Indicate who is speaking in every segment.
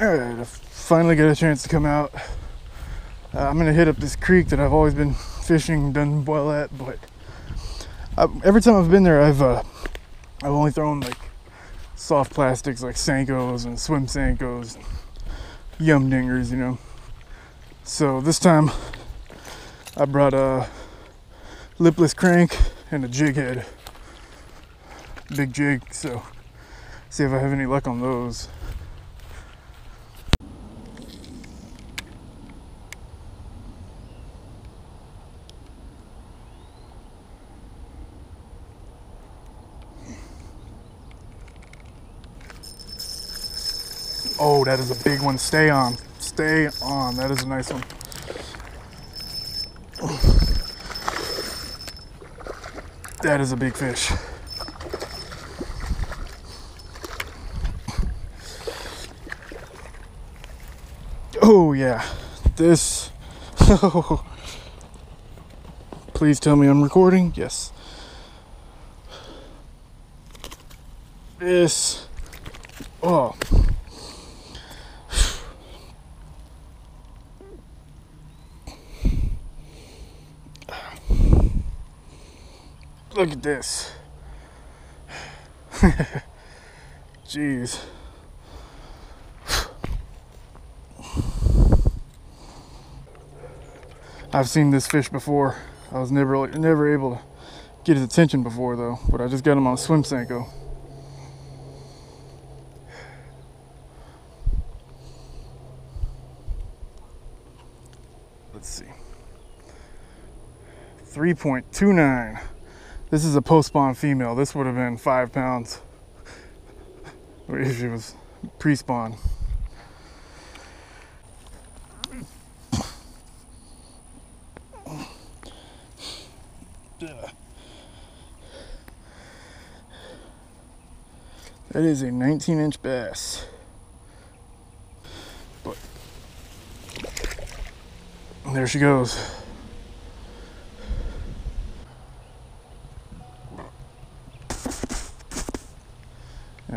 Speaker 1: All right, I finally got a chance to come out. Uh, I'm gonna hit up this creek that I've always been fishing, done well at, but I, every time I've been there, I've uh, I've only thrown like soft plastics like Senkos and swim Senkos, yum dingers, you know. So this time I brought a lipless crank and a jig head, big jig. So see if I have any luck on those. Oh, that is a big one. Stay on. Stay on. That is a nice one. That is a big fish. Oh, yeah. This. Please tell me I'm recording. Yes. This. Oh. Look at this. Jeez. I've seen this fish before. I was never never able to get his attention before though, but I just got him on a swim Senko. Let's see. 3.29. This is a post-spawn female. This would have been five pounds if she was pre-spawn. That is a 19 inch bass. But there she goes.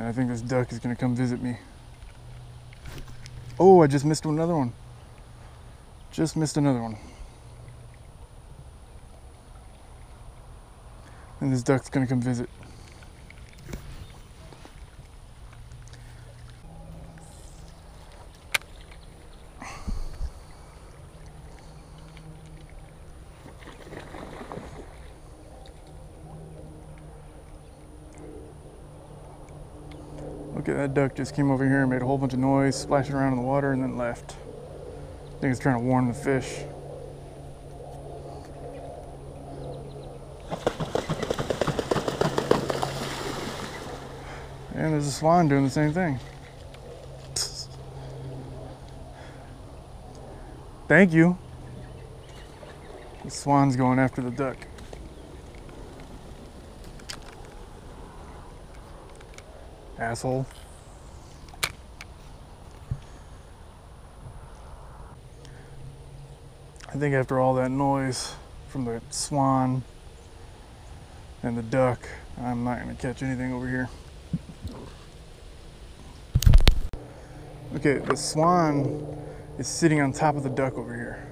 Speaker 1: I think this duck is gonna come visit me. Oh, I just missed another one. Just missed another one. And this duck's gonna come visit. Look at that duck just came over here and made a whole bunch of noise, splashing around in the water, and then left. I think it's trying to warn the fish. And there's a swan doing the same thing. Thank you. The swan's going after the duck. Asshole. I think after all that noise from the swan and the duck, I'm not to catch anything over here. Okay, the swan is sitting on top of the duck over here.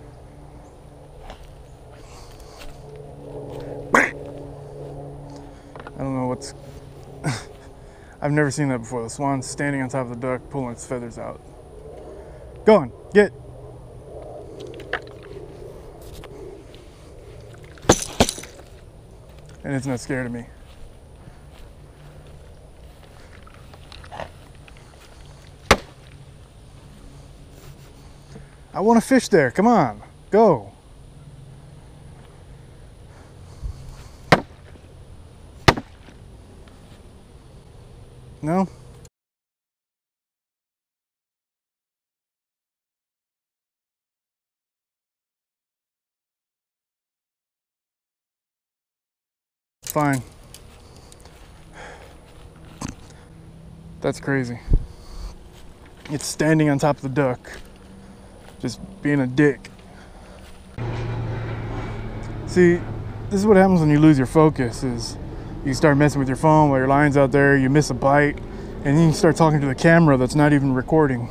Speaker 1: I don't know what's. I've never seen that before. The swan's standing on top of the duck, pulling its feathers out. Go on, get. And it's not scared of me. I want to fish there. Come on, go. No? Fine. That's crazy. It's standing on top of the duck, just being a dick. See, this is what happens when you lose your focus is you start messing with your phone while your line's out there, you miss a bite, and then you start talking to the camera that's not even recording.